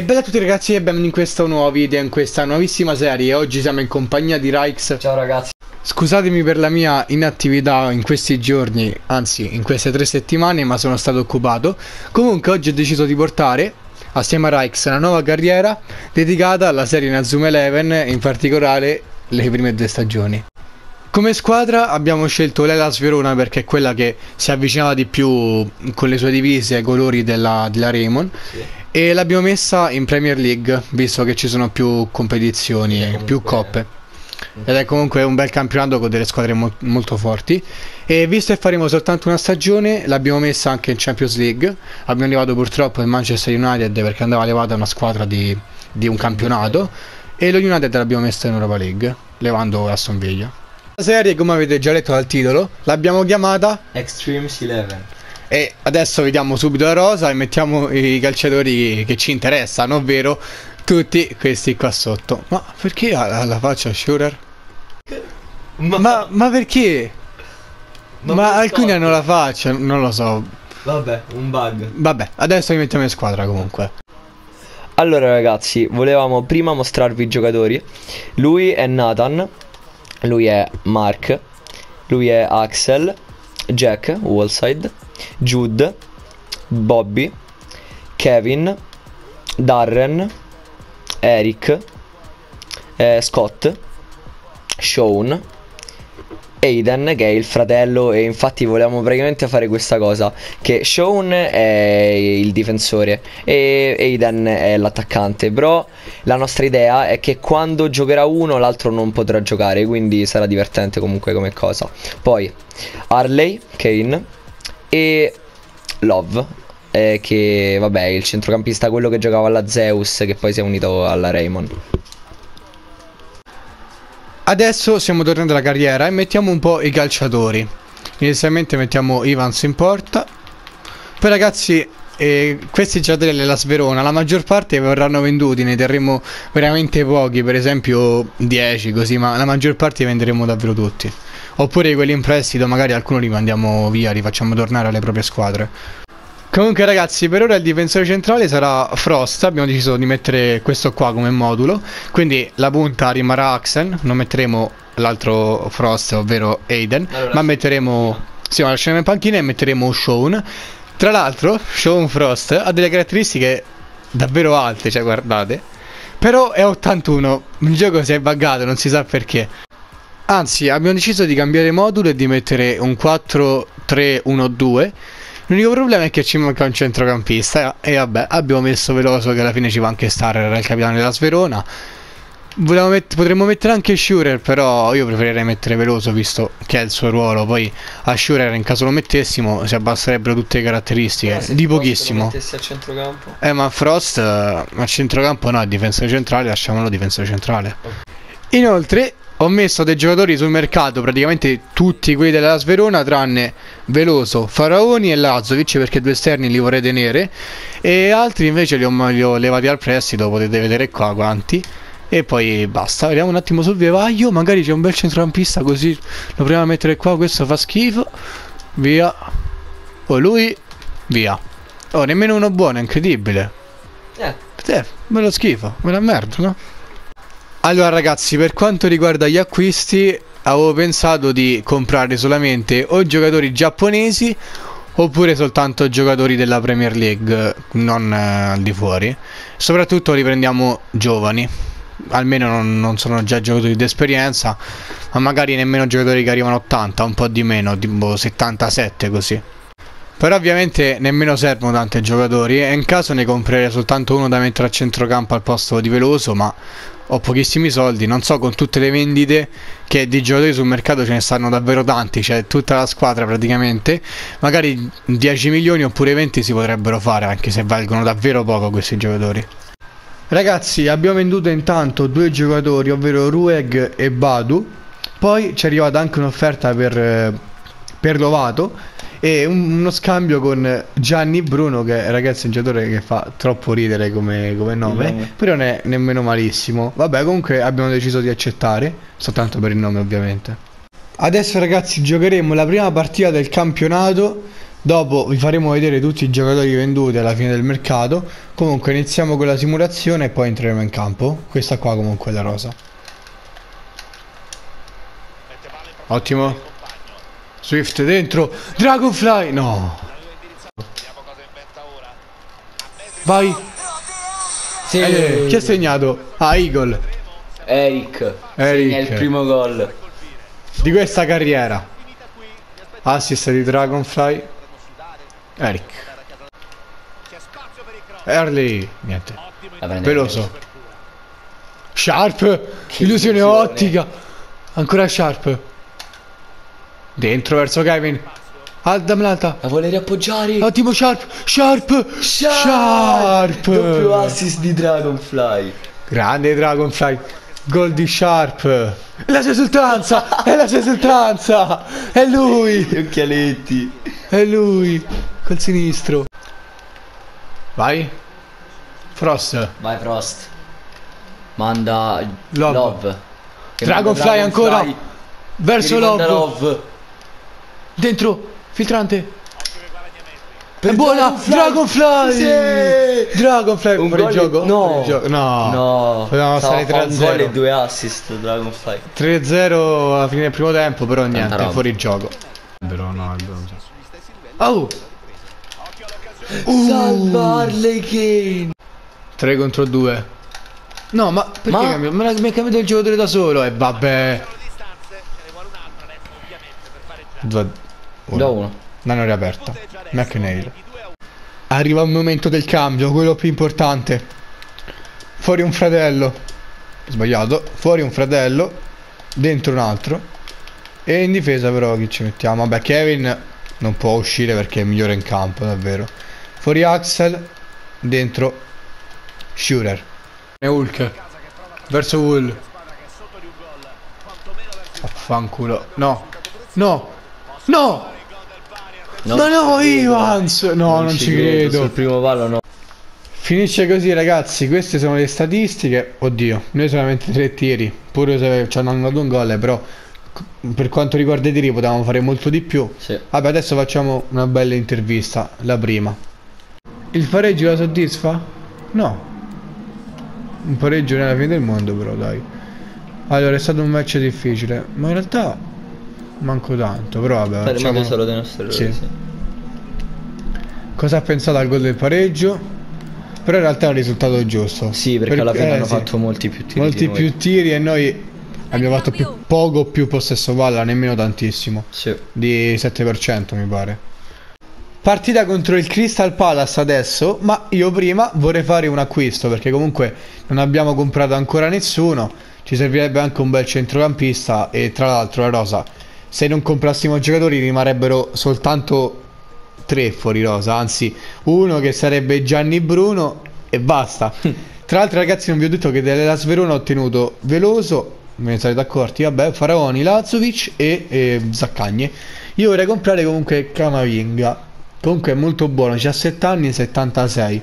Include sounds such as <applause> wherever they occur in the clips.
E bella a tutti ragazzi e benvenuti in questo nuovo video, in questa nuovissima serie. Oggi siamo in compagnia di Rikes. Ciao ragazzi. Scusatemi per la mia inattività in questi giorni, anzi in queste tre settimane, ma sono stato occupato. Comunque oggi ho deciso di portare assieme a Rikes una nuova carriera dedicata alla serie Nazuma Eleven, in particolare le prime due stagioni. Come squadra abbiamo scelto l'Elas Verona perché è quella che si avvicinava di più con le sue divise ai colori della, della Raymond. Sì. E l'abbiamo messa in Premier League, visto che ci sono più competizioni, è più comunque- coppe. Ed è comunque un bel campionato con delle squadre mo- molto forti. E visto che faremo soltanto una stagione, l'abbiamo messa anche in Champions League. Abbiamo levato purtroppo il Manchester United perché andava levata una squadra di, di un campionato. E lo United l'abbiamo messa in Europa League, levando Aston Villa. La serie, come avete già letto dal titolo, l'abbiamo chiamata Extremes Eleven. E adesso vediamo subito la rosa e mettiamo i calciatori che ci interessano, ovvero tutti questi qua sotto. Ma perché ha la faccia Schurer? Ma, ma perché? Ma, alcuni hanno la faccia, non lo so. Vabbè, un bug. Vabbè, adesso li mettiamo in squadra comunque. Allora ragazzi, volevamo prima mostrarvi i giocatori. Lui è Nathan, lui è Mark, lui è Axel, Jack, Wallside, Jude, Bobby, Kevin, Darren, Eric, eh, Scott, Sean, Aiden che è il fratello e infatti volevamo praticamente fare questa cosa che Sean è il difensore e Aiden è l'attaccante però la nostra idea è che quando giocherà uno l'altro non potrà giocare quindi sarà divertente comunque come cosa. Poi Harley, Kane e Love eh, che vabbè il centrocampista quello che giocava alla Zeus che poi si è unito alla Raymond Adesso siamo tornati alla carriera e mettiamo un po' i calciatori. Inizialmente mettiamo Ivans in porta. Poi ragazzi, eh, questi giocatori della Sverona, la maggior parte verranno venduti, ne terremo veramente pochi, per esempio 10 così, ma la maggior parte li venderemo davvero tutti. Oppure quelli in prestito, magari alcuni li mandiamo via, li facciamo tornare alle proprie squadre. Comunque ragazzi, per ora il difensore centrale sarà Frost, abbiamo deciso di mettere questo qua come modulo, quindi la punta rimarrà Axel, non metteremo l'altro Frost, ovvero Aiden, Allora, ma metteremo, sì, ma lasceremo in panchina e metteremo Sean. Tra l'altro, Sean Frost ha delle caratteristiche davvero alte, cioè guardate, però è 81, il gioco si è buggato, non si sa perché. Anzi, abbiamo deciso di cambiare modulo e di mettere un 4-3-1-2. L'unico problema è che ci manca un centrocampista e vabbè, abbiamo messo Veloso che alla fine ci va anche stare, era il capitano della Sverona. Met- potremmo mettere anche Schurer, però io preferirei mettere Veloso visto che è il suo ruolo. Poi a Schurer in caso lo mettessimo si abbasserebbero tutte le caratteristiche, di pochissimo. a Eh ma Frost eh, a centrocampo no, è difensore centrale, lasciamolo difensore centrale. Inoltre ho messo dei giocatori sul mercato, praticamente tutti quelli della Sverona, tranne Veloso, Faraoni e Lazovic, perché due esterni li vorrei tenere. E altri invece li ho, li ho levati al prestito, potete vedere qua quanti. E poi basta, vediamo un attimo sul vivaio, magari c'è un bel centrocampista così lo proviamo a mettere qua, questo fa schifo. Via. Oh lui, via. Oh, nemmeno uno buono, è incredibile. Eh, Eh, me lo schifo, me la merda, no? Allora ragazzi, per quanto riguarda gli acquisti, avevo pensato di comprare solamente o giocatori giapponesi oppure soltanto giocatori della Premier League, non eh, al di fuori. Soprattutto li prendiamo giovani, almeno non, non sono già giocatori di esperienza, ma magari nemmeno giocatori che arrivano a 80, un po' di meno, tipo 77 così. Però ovviamente nemmeno servono tanti giocatori e in caso ne comprerei soltanto uno da mettere a centrocampo al posto di Veloso, ma ho pochissimi soldi, non so con tutte le vendite che di giocatori sul mercato ce ne stanno davvero tanti, cioè tutta la squadra praticamente, magari 10 milioni oppure 20 si potrebbero fare anche se valgono davvero poco questi giocatori. Ragazzi, abbiamo venduto intanto due giocatori, ovvero Rueg e Badu. Poi ci è arrivata anche un'offerta per, eh, per Lovato e un- uno scambio con Gianni Bruno, che ragazzi è un giocatore che fa troppo ridere come, come nome, nome. però non è nemmeno malissimo. Vabbè, comunque abbiamo deciso di accettare, soltanto per il nome ovviamente. Adesso ragazzi giocheremo la prima partita del campionato Dopo vi faremo vedere tutti i giocatori venduti alla fine del mercato. Comunque iniziamo con la simulazione e poi entreremo in campo. Questa qua comunque è la rosa. Ottimo. Swift dentro. Dragonfly. No. Vai. Sì. Eh, chi ha segnato? Ah, Eagle. Eric. Eric. Segna il primo gol. Di questa carriera. Assist di Dragonfly. Eric. Early. Niente. Veloso. Sharp. Illusione. ottica. Ancora Sharp. Dentro verso Kevin. Aldamlata. La vuole riappoggiare. Ottimo Sharp. Sharp. Sharp. Doppio assist di Dragonfly. Grande Dragonfly. Gol di Sharp. È la sua esultanza. È la sua esultanza. È lui. Gli occhialetti. È lui. Col sinistro. Vai. Frost. Vai Frost. Manda Love. Love. Dragonfly manda ancora. Dragonfly. Verso Love. Love. Dentro. Filtrante. Per È buona. Dragonfly. Sì. Dragonfly. Un fuori gioco. no. Fuori gioco. No. No. Potevamo Stava stare a fare un gol e 3-0. due assist Dragonfly. 3-0 alla fine del primo tempo, però niente, roba. fuori gioco. Però no, Oh! Salvarle Kane. 3 contro 2. No, ma perché Ma- cambio? Me mi ha cambiato il giocatore da solo e vabbè. 2 Do uno. Mano riaperta. McNair. Arriva il momento del cambio, quello più importante. Fuori un fratello. Sbagliato. Fuori un fratello. Dentro un altro. E in difesa però chi ci mettiamo? Vabbè, Kevin non può uscire perché è il migliore in campo, davvero. Fuori Axel. Dentro Schurer. E Hulk. Verso Wool. Affanculo. No. No. No. No, Ma no, ci credo. Evans! No, non, ci credo. Sul primo palo no. Finisce così, ragazzi. Queste sono le statistiche. Oddio, noi solamente tre tiri. Pure se ci hanno andato un gol, eh, però per quanto riguarda i tiri potevamo fare molto di più. Sì. Vabbè, adesso facciamo una bella intervista, la prima. Il pareggio la soddisfa? No. Un pareggio nella fine del mondo, però, dai. Allora, è stato un match difficile, ma in realtà manco tanto, però vabbè. Facciamo- solo dei nostri errori. Sì. Sì. Cosa ha pensato al gol del pareggio? Però in realtà è un risultato giusto. Sì, perché alla fine eh, hanno sì. fatto molti più tiri. molti più tiri e noi abbiamo fatto più, poco più possesso palla, nemmeno tantissimo. Sì. Di 7% mi pare. Partita contro il Crystal Palace adesso, ma io prima vorrei fare un acquisto perché comunque non abbiamo comprato ancora nessuno. Ci servirebbe anche un bel centrocampista e tra l'altro la rosa, se non comprassimo giocatori rimarrebbero soltanto tre fuori rosa, anzi uno che sarebbe Gianni Bruno e basta. <laughs> Tra l'altro ragazzi non vi ho detto che della Sverona ho ottenuto Veloso, me ne sarete accorti, vabbè, Faraoni, Lazovic e, e Zaccagne. Io vorrei comprare comunque Camavinga, comunque è molto buono, 17 anni, 76.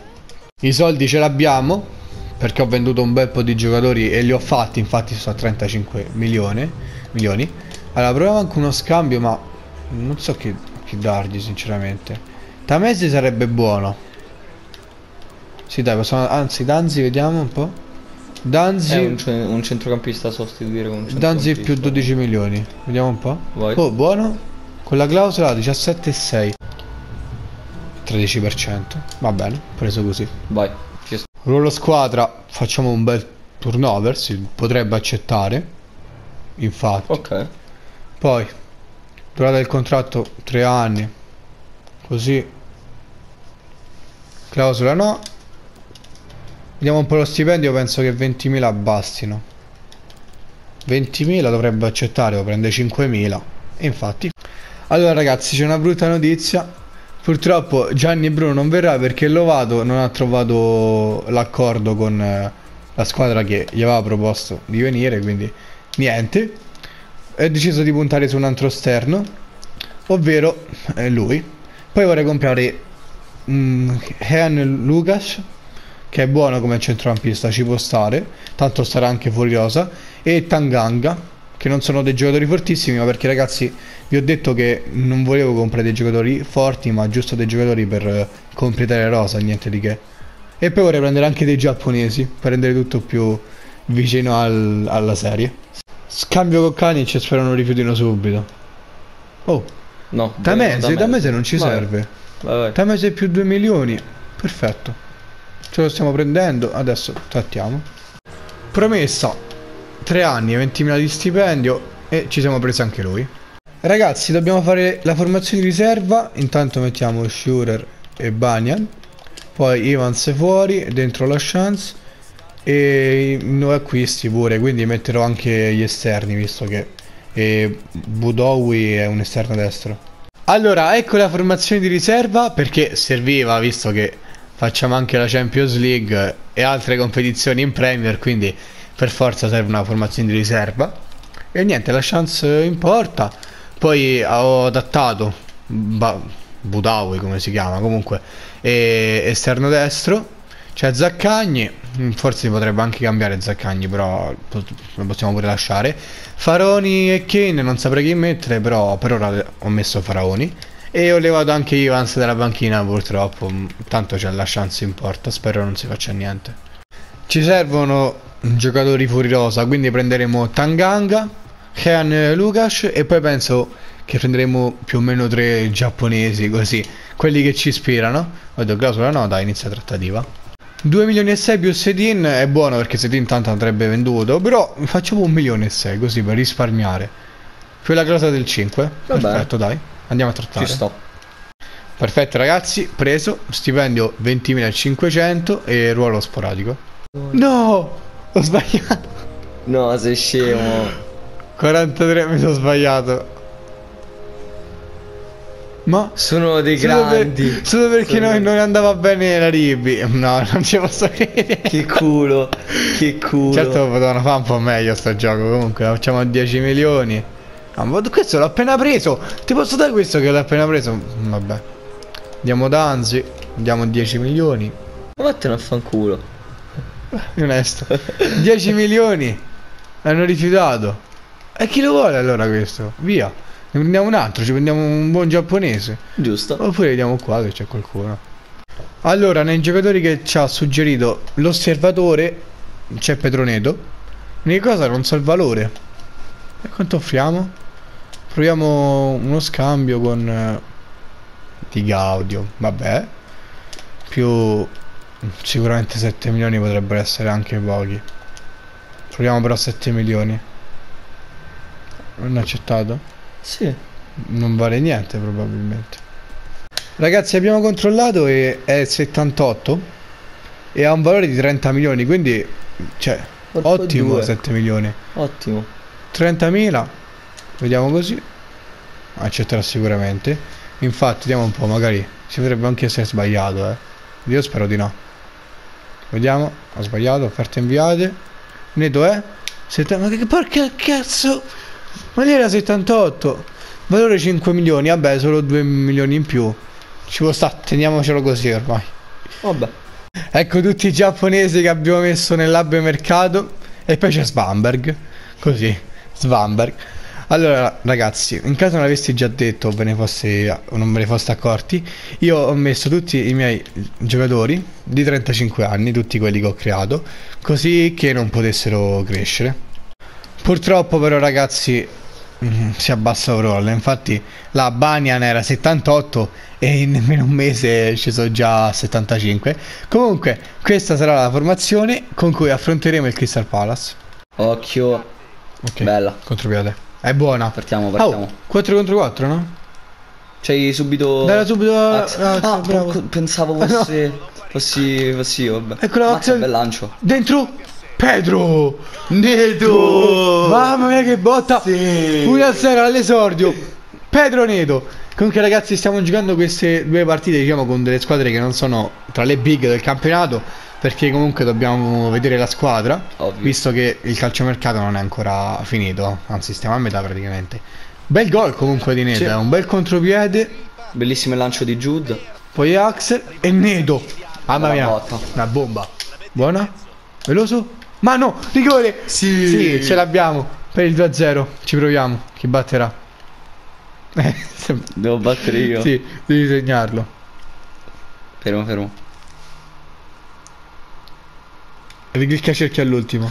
I soldi ce l'abbiamo perché ho venduto un bel po' di giocatori e li ho fatti, infatti sto a 35 milioni. milioni. Allora proviamo anche uno scambio, ma non so che, che dargli sinceramente. Tamesi sarebbe buono. Sì dai, possiamo, anzi Danzi vediamo un po'. Danzi, È un, ce- un centrocampista a sostituire con un Danzi più 12 milioni. Vediamo un po'. Vai. Oh, buono. Con la clausola 17,6. 13%. Va bene, preso così. Vai. Ruolo squadra, facciamo un bel turnover, si potrebbe accettare. Infatti. Ok. Poi, durata del contratto 3 anni. Così. Clausola no. Vediamo un po' lo stipendio, penso che 20.000 bastino. 20.000 dovrebbe accettare, o prende 5.000. E infatti. Allora ragazzi, c'è una brutta notizia. Purtroppo Gianni Bruno non verrà perché Lovato non ha trovato l'accordo con eh, la squadra che gli aveva proposto di venire, quindi niente. Ho deciso di puntare su un altro esterno, ovvero eh, lui. Poi vorrei comprare mm, Hean Lucas, che è buono come centrocampista, ci può stare, tanto starà anche fuori rosa, e Tanganga, che non sono dei giocatori fortissimi, ma perché ragazzi vi ho detto che non volevo comprare dei giocatori forti, ma giusto dei giocatori per eh, completare la rosa, niente di che. E poi vorrei prendere anche dei giapponesi, per rendere tutto più vicino al- alla serie. Scambio con Kanic e spero non rifiutino subito. Oh, No. da mese, da mese non ci Vai, serve. Vai, vai. Da mese più 2 milioni. Perfetto. Ce lo stiamo prendendo, adesso trattiamo. Promessa. 3 anni, 20.000 di stipendio e ci siamo presi anche lui. Ragazzi, dobbiamo fare la formazione di riserva. Intanto mettiamo Schurer e Banyan. Poi Evans fuori, dentro la chance. E nuovi acquisti pure, quindi metterò anche gli esterni, visto che eh, Budowi è un esterno destro. Allora, ecco la formazione di riserva perché serviva, visto che facciamo anche la Champions League e altre competizioni in Premier, quindi per forza serve una formazione di riserva. E niente, la chance importa. Poi ho adattato Budawi, come si chiama, comunque, esterno destro. C'è Zaccagni, mm, forse potrebbe anche cambiare Zaccagni, però lo possiamo pure lasciare. Faroni e Kane, non saprei chi mettere, però per ora ho messo Faraoni. E ho levato anche Ivans dalla panchina, purtroppo. mm, Tanto c'è la chance in porta, spero non si faccia niente. Ci servono giocatori fuori rosa, quindi prenderemo Tanganga, Hean e Lukas e poi penso che prenderemo più o meno tre giapponesi, così, quelli che ci ispirano. Vedo clausola no, dai, inizia trattativa. 2 milioni e 6 più Sedin è buono perché Sedin tanto andrebbe venduto, però facciamo 1 milione e 6 così per risparmiare. Più la clausola del 5. Va bene. Perfetto, dai. Andiamo a trattare. Ci sto. Perfetto ragazzi, preso, stipendio 20.500 e ruolo sporadico. No! Ho sbagliato. No, sei scemo. 43 mi sono sbagliato. Ma Sono dei solo, per- grandi. solo perché Sono- non, non andava bene la Ribi. No, <laughs> non ci posso credere. Che culo. Che culo. Certo potevano fare un po' meglio sto gioco. Comunque facciamo a 10 milioni. Ah, ma questo l'ho appena preso. Ti posso dare questo che l'ho appena preso? Vabbè. Diamo Danzi. Diamo 10 milioni. Ma vattene a fanculo. Onesto. 10 milioni. Hanno rifiutato. E chi lo vuole allora questo? Via. Ne prendiamo un altro, ci prendiamo un buon giapponese. Giusto. Oppure vediamo qua che c'è qualcuno. Allora, nei giocatori che ci ha suggerito l'osservatore c'è Petroneto. L'unica cosa non so il valore. E quanto offriamo? Proviamo uno scambio con eh, di Gaudio, vabbè. Più sicuramente 7 milioni potrebbero essere anche pochi. Proviamo però 7 milioni. Non accettato? Sì. Non vale niente probabilmente. Ragazzi abbiamo controllato e è 78 e ha un valore di 30 milioni, quindi cioè Porco ottimo due. 7 milioni. Ottimo. 30.000, vediamo così. Accetterà sicuramente. Infatti, vediamo un po', magari si potrebbe anche essere sbagliato, eh. Io spero di no. Vediamo, ho sbagliato, offerte inviate. Neto è? Setta- ma che porca cazzo! Ma lì era 78. Valore 5 milioni, vabbè, solo 2 milioni in più. Ci può sta, teniamocelo così ormai. Vabbè. Ecco tutti i giapponesi che abbiamo messo nell'hub mercato. E poi c'è Svanberg. Così, Svanberg. Allora, ragazzi, in caso non avessi già detto o ve ne fosse, non ve ne foste accorti, io ho messo tutti i miei giocatori di 35 anni, tutti quelli che ho creato, così che non potessero crescere. Purtroppo però ragazzi mm, si abbassa roll, infatti la Banyan era 78 e in nemmeno un mese è sceso già a 75. Comunque questa sarà la formazione con cui affronteremo il Crystal Palace. Occhio. Ok, Bella. contropiede. È buona. Partiamo, partiamo. Oh, 4 contro 4 no? C'hai subito. Dai subito a- Ax- a- Ah, bravo. pensavo Ah, <laughs> no. fosse. Fossi. Fossi vabbè. Ecco la Mazza, azione. bel lancio. Dentro Pedro Nedo. Mamma mia che botta. 1-0 all'esordio. Pedro Nedo. Comunque ragazzi stiamo giocando queste due partite diciamo con delle squadre che non sono tra le big del campionato Perché comunque dobbiamo vedere la squadra Ovvio. Visto che il calciomercato non è ancora finito Anzi stiamo a metà praticamente. Bel gol comunque di Nedo Sì. È un bel contropiede. Bellissimo il lancio di Jude. Poi Axel e Nedo. Mamma mia. botta. Una bomba. Buona? Veloso Ma no Rigore Sì. Sì ce l'abbiamo per il 2-0. Ci proviamo. Chi batterà? Eh, <laughs> se- Devo battere io. sì, devi segnarlo. Fermo, fermo. Riclicca cerchio all'ultimo.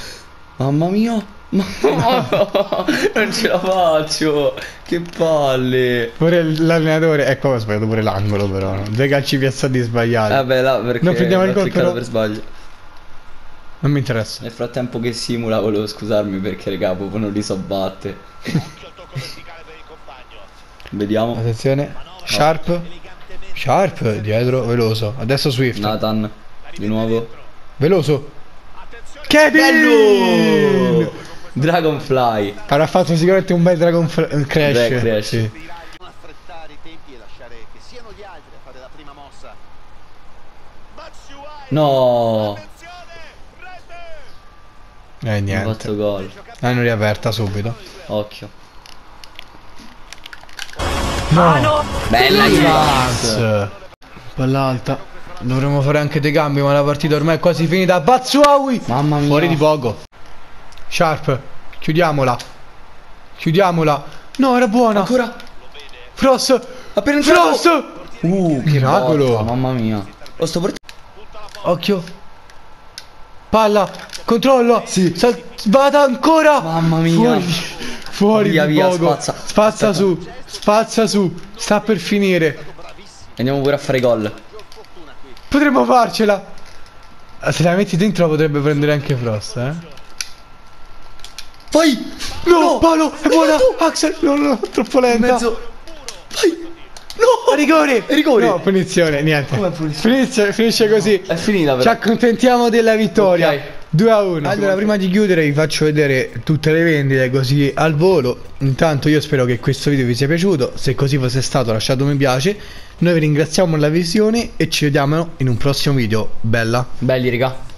Mamma mia. Mamma non ce la faccio. Che palle. Pure l'allenatore. Ecco, ho sbagliato pure l'angolo, però. no? Due calci piazzati sbagliati. Vabbè, là perché Non prendiamo il gol, però. per sbaglio. Non mi interessa. Nel frattempo che simula volevo scusarmi perché raga proprio non li so batte. Vediamo. Attenzione. Sharp. Sharp dietro, veloso. Adesso Swift. Nathan. Di nuovo. Veloso. Kevin! Bello! Dragonfly. Avrà fatto sicuramente un bel Dragon Fr- Crash. Beh, Crash. Sì. Non affrettare i tempi e lasciare che siano gli altri a fare la prima mossa. Batshuayi, No. attenzione, rete! Eh niente. fatto gol. L'hanno riaperta subito. Occhio. No! Bella Pass. Palla alta. Dovremmo fare anche dei cambi, ma la partita ormai è quasi finita. Bazzuawi! Mamma mia. Fuori di poco. Sharp. Chiudiamola. Chiudiamola. No, era buona. Ancora. Frost. Appena. Frost. Uh, che Miracolo. botta, mamma mia. Lo sto portando. Occhio. Palla. Controllo. Sì. vada ancora. Mamma mia. Fuori. Fuori Via, via, poco. spazza. Spazza su. Spazza su. Sta per finire. Andiamo pure a fare gol. Potremmo farcela. Ah, Se la metti dentro la potrebbe prendere anche Frost, eh. Vai. No, palo, è buona. Axel, no, no, troppo lenta. Mezzo. Vai. No, rigore. Rigore. No, punizione, niente. Come punizione? Finisce, finisce così. È finita Ci però. accontentiamo della vittoria. Ok. 2 a 1. Allora, prima di chiudere vi faccio vedere tutte le vendite così al volo. Intanto io spero che questo video vi sia piaciuto. Se così fosse stato lasciate un mi piace. Noi vi ringraziamo per la visione e ci vediamo in un prossimo video. Bella. Belli, raga.